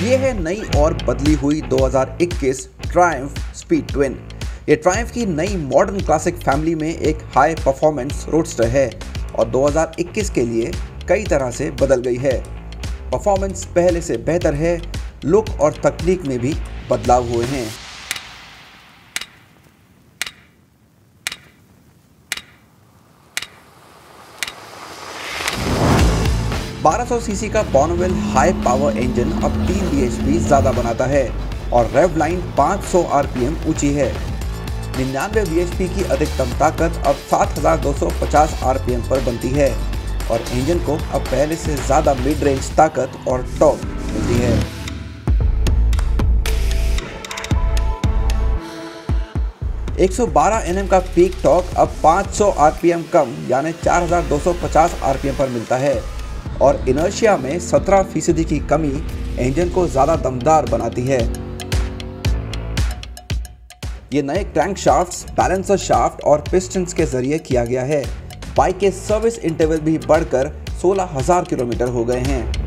ये है नई और बदली हुई 2021 ट्रायम्फ स्पीड ट्विन। ये ट्रायम्फ की नई मॉडर्न क्लासिक फैमिली में एक हाई परफॉर्मेंस रोडस्टर है और 2021 के लिए कई तरह से बदल गई है। परफॉर्मेंस पहले से बेहतर है, लुक और तकनीक में भी बदलाव हुए हैं। 1200 सीसी का बॉनवेल हाई पावर इंजन अब 3 bhp ज़्यादा बनाता है और रेव लाइन 500 आरपीएम ऊँची है। निन्यानवे bhp की अधिकतम ताकत अब 7250 आरपीएम पर बनती है और इंजन को अब पहले से ज़्यादा मिड रेंज ताकत और टॉप मिलती है। एक सौ एनएम का पीक टॉक अब 500 आरपीएम कम, यानी 4250 आरपीएम पर मिलता है। और इनर्शिया में 17 फ़ीसदी की कमी इंजन को ज़्यादा दमदार बनाती है। ये नए क्रैंक शाफ्ट बैलेंसर शाफ्ट और पिस्टन्स के ज़रिए किया गया है। बाइक के सर्विस इंटरवल भी बढ़कर 16,000 किलोमीटर हो गए हैं।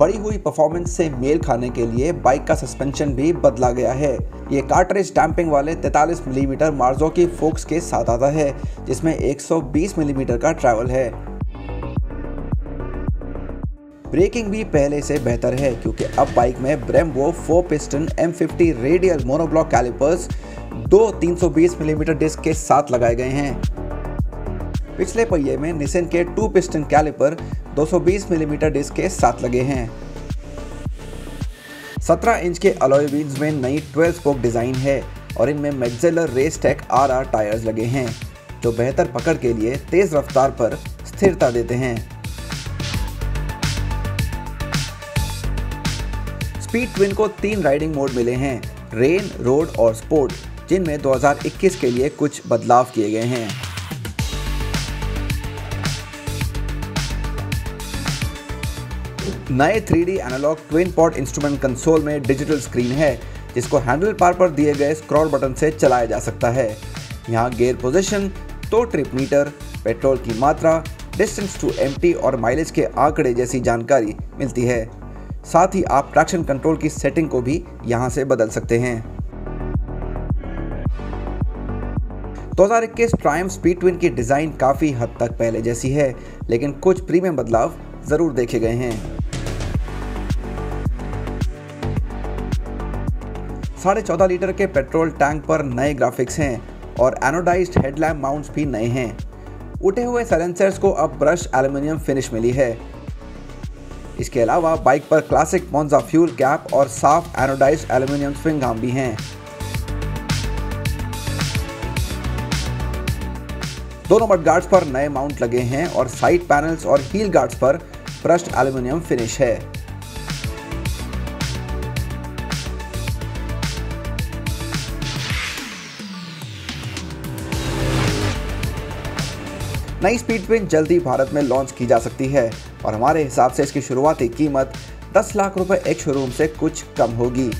बढ़ी हुई परफॉर्मेंस से मेल खाने के लिए बाइक का सस्पेंशन भी बदला गया है। ये कार्टरेज डैम्पिंग वाले 43 मिलीमीटर मार्जो की फोक्स के साथ आता है, जिसमें 120 मिलीमीटर का ट्रैवल है। ब्रेकिंग भी पहले से बेहतर है, क्योंकि अब बाइक में Brembo 4 piston M50 radial monoblock calipers दो 320 मिलीमीटर डिस्क के साथ लगाए गए हैं। पिछले पहिए में निसिन के two piston caliper 220 millimeter disc के साथ लगे हैं। 17 इंच के अलॉय व्हील्स में नई 12 स्पोक डिज़ाइन है और इनमें Metzeler race tech R R tyres लगे हैं, जो बेहतर पकड़ के लिए तेज रफ्तार पर स्थिरता देते हैं। स्पीड ट्विन को तीन राइडिंग मोड मिले हैं रेन रोड और स्पोर्ट जिनमें 2021 के लिए कुछ बदलाव किए गए हैं। नए 3D analog twin pot instrument console में डिजिटल स्क्रीन है, जिसको हैंडल पार पर दिए गए स्क्रॉल बटन से चलाया जा सकता है। यहाँ गेयर पोजीशन तो ट्रिप मीटर पेट्रोल की मात्रा डिस्टेंस टू एम और माइलेज के आंकड़े जैसी जानकारी मिलती है। साथ ही आप ट्रैक्शन कंट्रोल की सेटिंग को भी यहाँ से बदल सकते हैं। 2021 ट्राइम स्पीड ट्विन की डिज़ाइन काफ़ी हद तक पहले जैसी है, लेकिन कुछ प्रीमियम बदलाव ज़रूर देखे गए हैं। साढ़े चौदह लीटर के पेट्रोल टैंक पर नए ग्राफिक्स हैं और एनोडाइज्ड हेडलैम्प माउंट्स भी नए हैं। उठे हुए सैलेंसर्स को अब ब्रश एल्यूमिनियम फिनिश मिली है। इसके अलावा बाइक पर क्लासिक मोन्जा फ्यूल कैप और साफ़ एनोडाइज एल्यूमिनियम स्विंग आर्म भी हैं। दोनों मड गार्ड्स पर नए माउंट लगे हैं और साइड पैनल्स और हील गार्ड्स पर ब्रश्ड एल्यूमिनियम फिनिश है। नई स्पीड ट्विन जल्दी भारत में लॉन्च की जा सकती है और हमारे हिसाब से इसकी शुरुआती कीमत 10 लाख रुपए एक शोरूम से कुछ कम होगी।